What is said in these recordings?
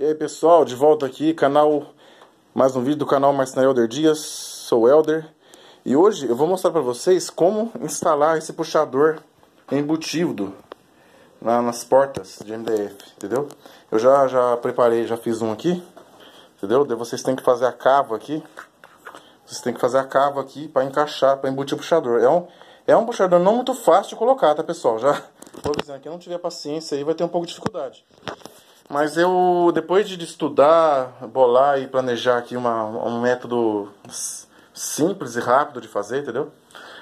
E aí pessoal, de volta aqui, canal, mais um vídeo do canal Marcinal Helder Dias, sou o Helder E hoje eu vou mostrar para vocês como instalar esse puxador embutido na, nas portas de MDF, entendeu? Eu já, já preparei, já fiz um aqui, entendeu? Vocês têm que fazer a cava aqui, vocês têm que fazer a cava aqui para encaixar, para embutir o puxador. É um, é um puxador não muito fácil de colocar, tá pessoal? Já vou avisando, quem não tiver paciência aí vai ter um pouco de dificuldade. Mas eu, depois de estudar, bolar e planejar aqui uma, um método simples e rápido de fazer, entendeu?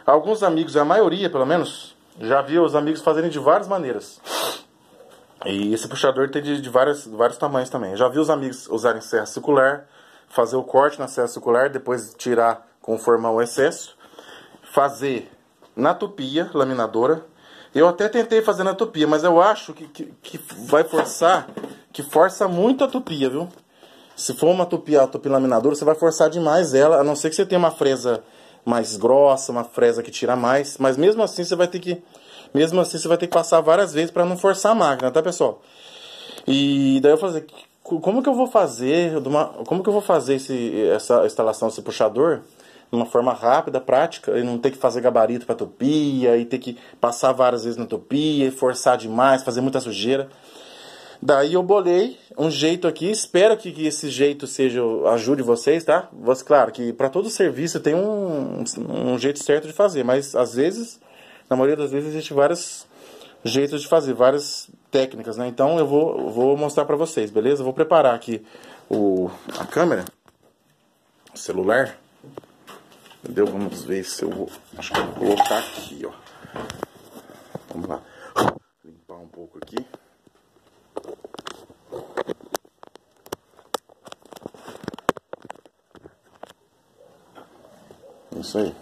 Alguns amigos, a maioria pelo menos, já vi os amigos fazerem de várias maneiras. E esse puxador tem de, de vários, vários tamanhos também. Já vi os amigos usarem serra circular, fazer o corte na serra circular, depois tirar com formar o excesso, fazer na tupia laminadora. Eu até tentei fazer na tupia, mas eu acho que, que, que vai forçar que força muito a tupia, viu? Se for uma tupia, tupia laminadora, você vai forçar demais ela, a não ser que você tenha uma fresa mais grossa, uma fresa que tira mais, mas mesmo assim você vai ter que mesmo assim você vai ter que passar várias vezes para não forçar a máquina, tá, pessoal? E daí eu falei, como que eu vou fazer, como que eu vou fazer esse, essa instalação desse puxador de uma forma rápida, prática, e não ter que fazer gabarito para tupia, e ter que passar várias vezes na tupia, e forçar demais, fazer muita sujeira. Daí eu bolei um jeito aqui, espero que, que esse jeito seja ajude vocês, tá? Você, claro que para todo serviço tem um, um jeito certo de fazer, mas às vezes, na maioria das vezes, existe vários jeitos de fazer, várias técnicas, né? Então eu vou, vou mostrar para vocês, beleza? Eu vou preparar aqui o, a câmera, o celular, entendeu? Vamos ver se eu vou, acho que eu vou colocar aqui, ó. Vamos lá, limpar um pouco aqui. Isso aí.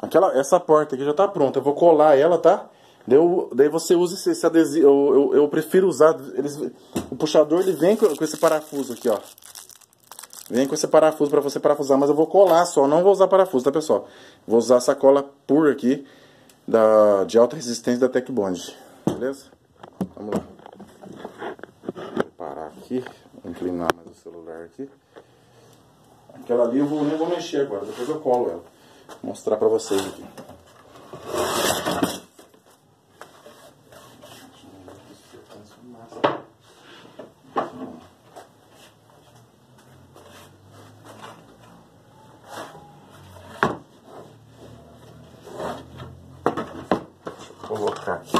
Aquela, essa porta aqui já tá pronta. Eu vou colar ela, tá? Daí, eu, daí você usa esse, esse adesivo. Eu, eu, eu, prefiro usar. Eles, o puxador ele vem com, com esse parafuso aqui, ó. Vem com esse parafuso para você parafusar, mas eu vou colar só, não vou usar parafuso, tá pessoal? Vou usar essa cola pura aqui da, de alta resistência da Tech Bond, beleza? Vamos lá. Vou parar aqui, inclinar mais o celular aqui. Aquela ali eu vou, nem vou mexer agora, depois eu colo ela. Vou mostrar pra vocês aqui. Aqui.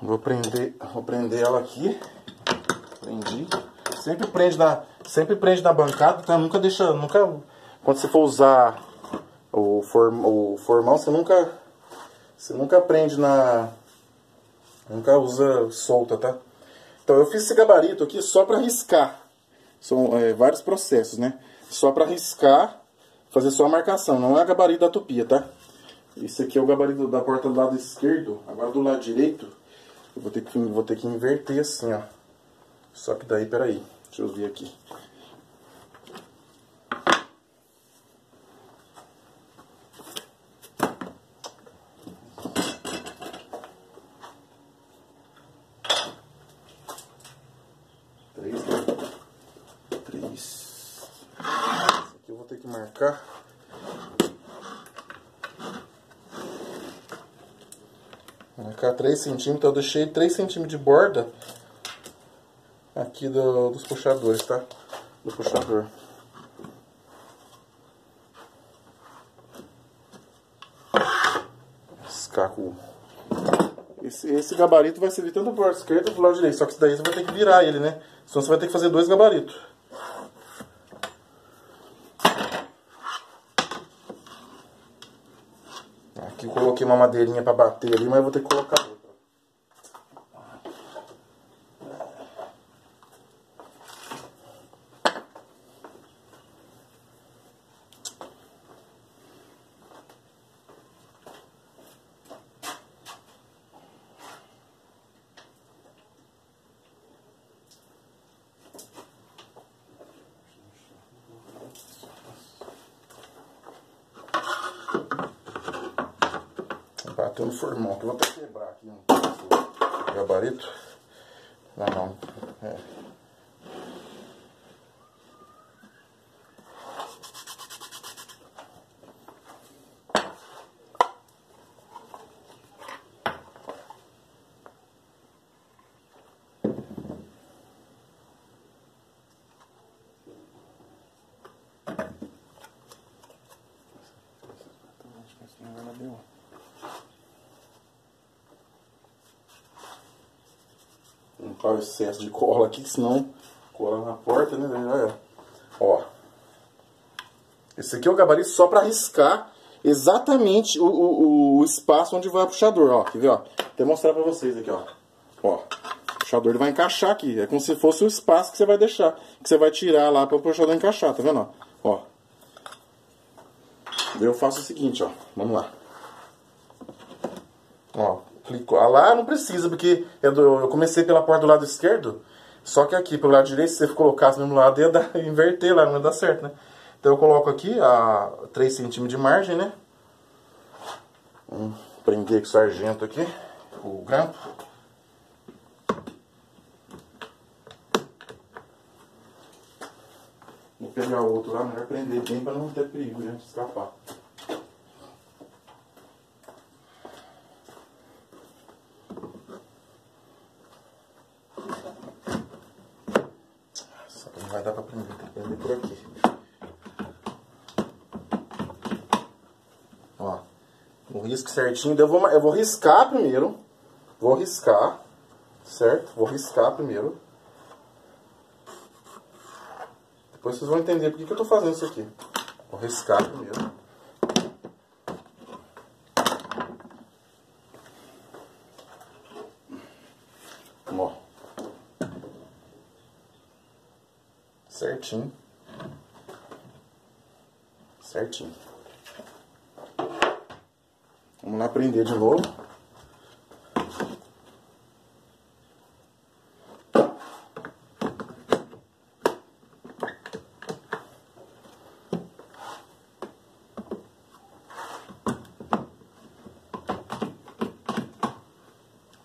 Vou prender, vou prender ela aqui. Prendi. Sempre prende na, sempre prende na bancada, tá? Nunca deixa, nunca quando você for usar o, form, o formão, você nunca você nunca prende na nunca usa solta, tá? Então eu fiz esse gabarito aqui só para riscar. São é, vários processos, né? Só para riscar, fazer só a marcação, não é gabarito da tupia, tá? Esse aqui é o gabarito da porta do lado esquerdo, agora do lado direito eu vou ter que, vou ter que inverter assim, ó. Só que daí, peraí, deixa eu ver aqui. Três, né? Três. Aqui eu vou ter que marcar. Marcar 3 centímetros, eu deixei 3 centímetros de borda aqui do, dos puxadores, tá? Do puxador. Escaco. Esse, esse gabarito vai servir tanto pro lado esquerdo quanto pro lado direito, só que daí você vai ter que virar ele, né? Senão você vai ter que fazer dois gabaritos. Aqui eu coloquei uma madeirinha para bater ali, mas eu vou ter que colocar outra. Formão, que eu vou até quebrar aqui um gabarito. Não, não. É. Não colocar o excesso de cola aqui, senão cola na porta, né? Já é. Ó. Esse aqui é o gabarito só para riscar exatamente o, o, o, espaço onde vai o puxador, ó. Quer ver, ó? Vou até mostrar pra vocês aqui, ó. Ó. O puxador ele vai encaixar aqui. É como se fosse o espaço que você vai deixar. Que você vai tirar lá para o puxador encaixar, tá vendo? Ó. Eu faço o seguinte, ó. Vamos lá. Ó, clicou. Ah, lá não precisa, porque eu, eu comecei pela porta do lado esquerdo. Só que aqui, pelo lado direito, se você colocasse no mesmo lado, ia dar, inverter lá, não ia dar certo, né? Então eu coloco aqui a 3 centímetros de margem, né? Vamos prender com o sargento aqui, o grampo. Vou pegar o outro lá, melhor prender bem para não ter perigo de escapar. vai dar pra prender, tem que prender por aqui. Ó, o risco certinho, eu vou, eu vou riscar primeiro, vou riscar, certo? Vou riscar primeiro. Depois vocês vão entender por que, que eu tô fazendo isso aqui. Vou riscar primeiro. certinho. Certinho. Vamos lá prender de novo.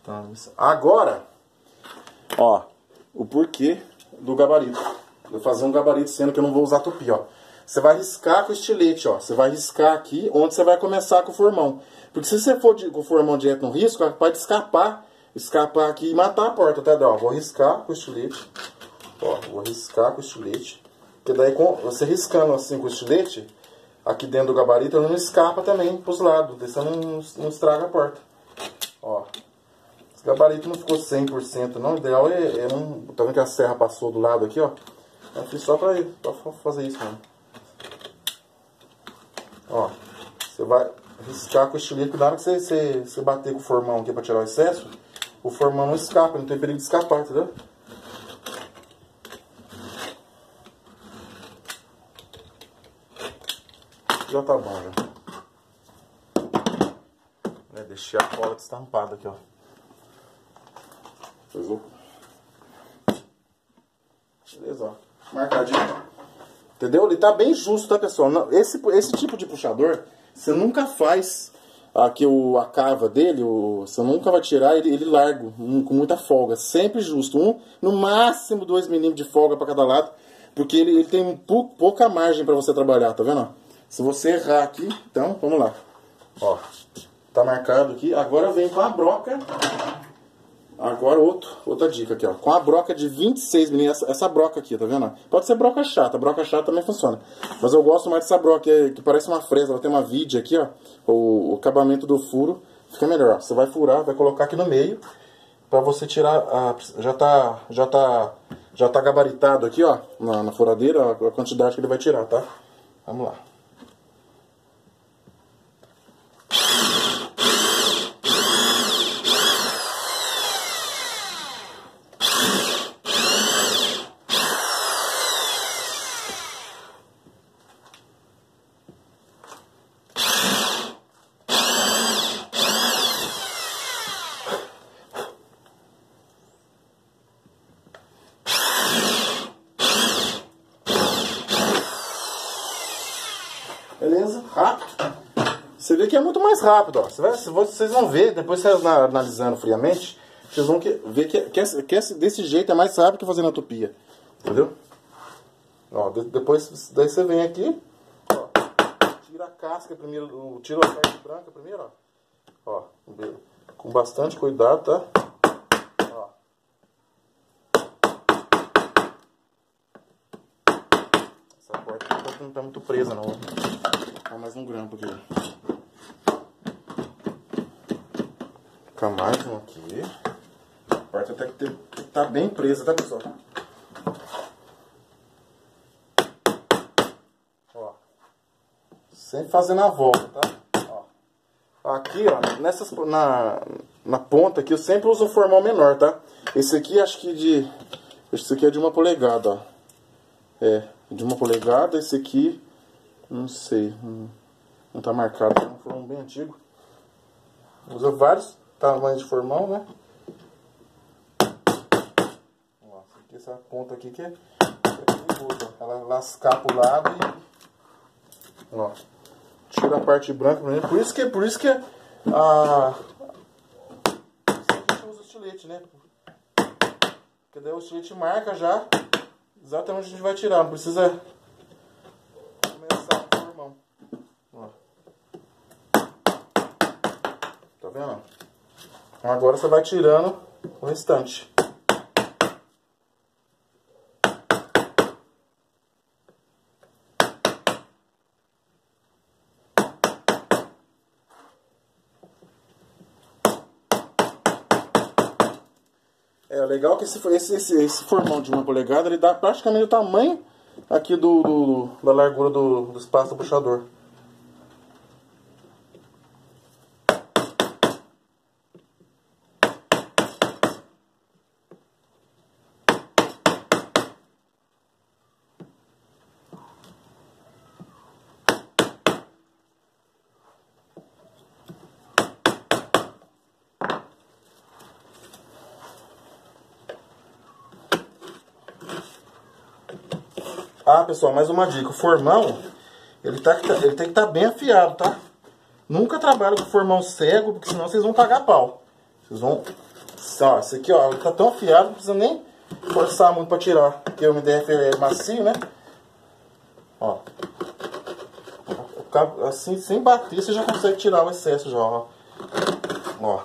Então, agora, ó, o porquê do gabarito. Eu fazer um gabarito sendo que eu não vou usar tupi, ó. Você vai riscar com o estilete, ó. Você vai riscar aqui onde você vai começar com o formão. Porque se você for de, com o formão direto no risco, pode escapar, escapar aqui e matar a porta, tá? Ó, vou riscar com o estilete. Ó, vou riscar com o estilete. Porque daí com, você riscando assim com o estilete, aqui dentro do gabarito, não escapa também pros lados. Daí você não, não estraga a porta. Ó. Esse gabarito não ficou 100% não. O ideal é, é não... Tá vendo que a serra passou do lado aqui, ó? Eu fiz só pra, pra fazer isso, mano. Ó, você vai riscar com o estilete, na hora que você, você, você bater com o formão aqui pra tirar o excesso, o formão não escapa, não tem perigo de escapar, entendeu? Já tá bom, já. É, deixei a cola estampada aqui, ó. Beleza, ó marcadinho. Entendeu? Ele tá bem justo, tá, pessoal? Esse, esse tipo de puxador, você nunca faz aqui o, a cava dele, o, você nunca vai tirar ele, ele largo, um, com muita folga. Sempre justo. Um, no máximo 2 milímetros de folga para cada lado. Porque ele, ele tem pou, pouca margem para você trabalhar, tá vendo? Se você errar aqui, então, vamos lá. Ó, tá marcado aqui. Agora vem com a broca Agora outro, outra dica aqui, ó. Com a broca de 26 milímetros, essa, essa, broca aqui, tá vendo? Pode ser broca chata, broca chata também funciona. Mas eu gosto mais dessa broca que, parece uma fresa, ela tem uma vide aqui, ó. O, o acabamento do furo fica melhor, ó. Você vai furar, vai colocar aqui no meio para você tirar a, já tá já tá já tá gabaritado aqui, ó, na, na furadeira, a quantidade que ele vai tirar, tá? Vamos lá. É muito mais rápido, ó. Vocês vão ver, depois vocês analisando friamente, vocês vão ver que, que, que desse jeito é mais rápido que fazer na tupia. Entendeu? Ó, depois daí você vem aqui, ó, tira a casca primeiro, tira a parte branca primeiro, ó. Ó, com bastante cuidado, tá? Ó. Essa porta aqui não tá muito presa não. Tá mais um grampo aqui. Fica mais um aqui. A porta até que tá bem presa, tá pessoal? Ó. Sempre fazendo a volta, tá? Ó. Aqui, ó, nessas, na, na ponta aqui, eu sempre uso o formal menor, tá? Esse aqui acho que de. Esse aqui é de uma polegada, ó. É, de uma polegada, esse aqui. Não sei. Não, não tá marcado, é um formal bem antigo. Usa vários tamanho de formão, né? Ó, essa ponta aqui que é. Ela lascar pro lado e. Ó. Tira a parte branca Por isso que, por isso que a. a gente usa o estilete, né? Porque daí o estilete marca já exatamente onde a gente vai tirar. Não precisa começar o formão. Ó. Tá vendo? Agora você vai tirando o restante. É legal que esse, esse, esse, esse, formão de uma polegada ele dá praticamente o tamanho aqui do, do da largura do, do espaço do puxador. Pessoal, mais uma dica. O formão, ele, tá, ele tem que estar tá bem afiado, tá? Nunca trabalho com formão cego, porque senão vocês vão pagar pau. Vocês vão... Ó, esse aqui, ó, ele tá tão afiado, não precisa nem forçar muito pra tirar. Porque o MDF é macio, né? Ó. Assim, sem bater, você já consegue tirar o excesso já, ó. Ó.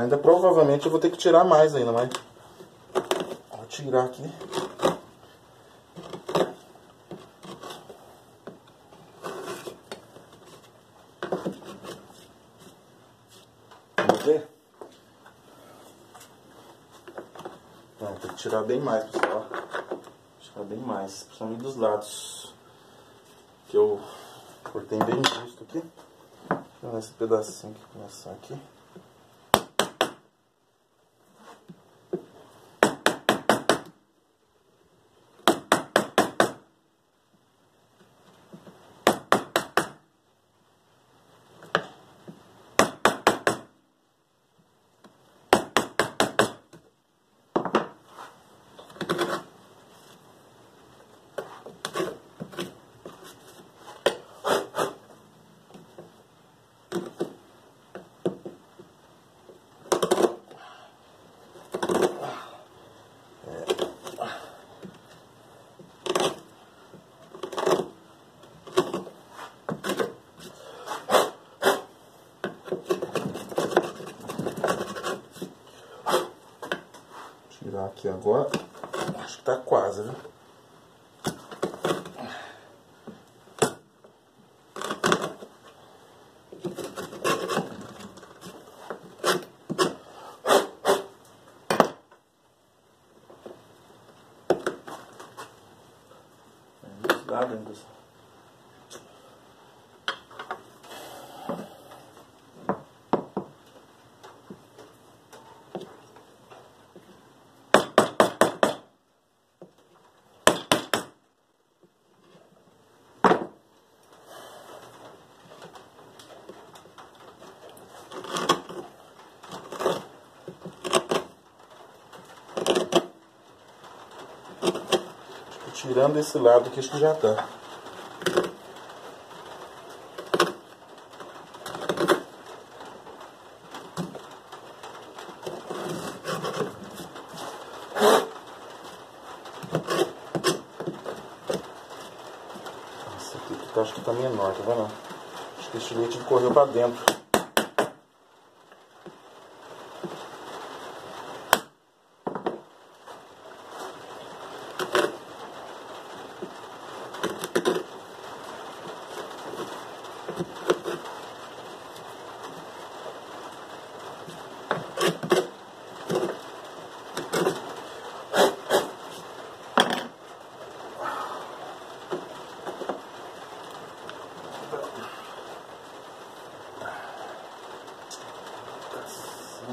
Ainda provavelmente eu vou ter que tirar mais ainda, mas... Vou tirar aqui. Vamos ver? Não, tem que tirar bem mais, pessoal. Tirar bem mais, principalmente dos lados. Que eu cortei bem justo aqui. Deixa eu esse pedacinho que começar aqui. Tirar aqui agora. Acho que tá quase, viu? ligado ainda. Tirando esse lado aqui, acho que já tá. Esse aqui acho que tá menor, tá vendo? Acho que esse leite correu pra dentro.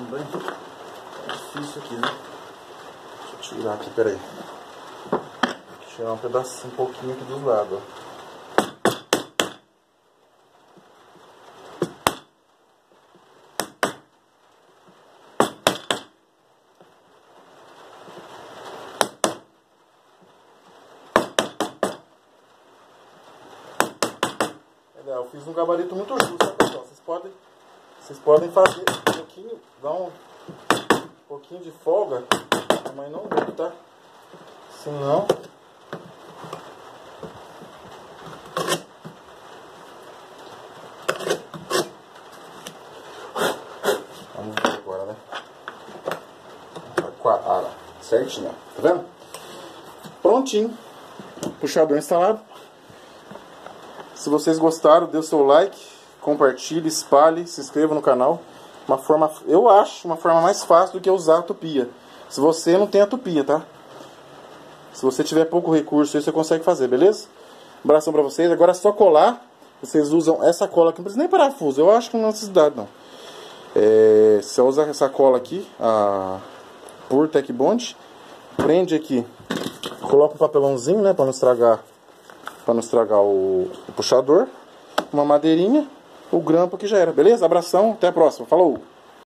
bem é difícil aqui, né? Deixa eu tirar aqui, peraí. Tirar um pedacinho, um pouquinho aqui dos lados, ó. eu fiz um gabarito muito justo, pessoal? Vocês podem, vocês podem fazer um pouquinho, dar um, um pouquinho de folga, mas não muito, tá? Senão... Vamos ver agora, né? Com a ara certinho, tá vendo? Prontinho. Puxador instalado. Se vocês gostaram, dê o seu like, compartilhe, espalhe, se inscreva no canal. Uma forma, eu acho, uma forma mais fácil do que usar a tupia. Se você não tem a tupia, tá? Se você tiver pouco recurso, você consegue fazer, beleza? abração pra vocês. Agora é só colar. Vocês usam essa cola aqui, não precisa nem parafuso. Eu acho que não é necessidade, não. É, você usa essa cola aqui, a Pur Tech Bond. Prende aqui. Coloca um papelãozinho, né, pra não estragar para não estragar o, o puxador. Uma madeirinha, o grampo que já era. Beleza? Abração, até a próxima. Falou!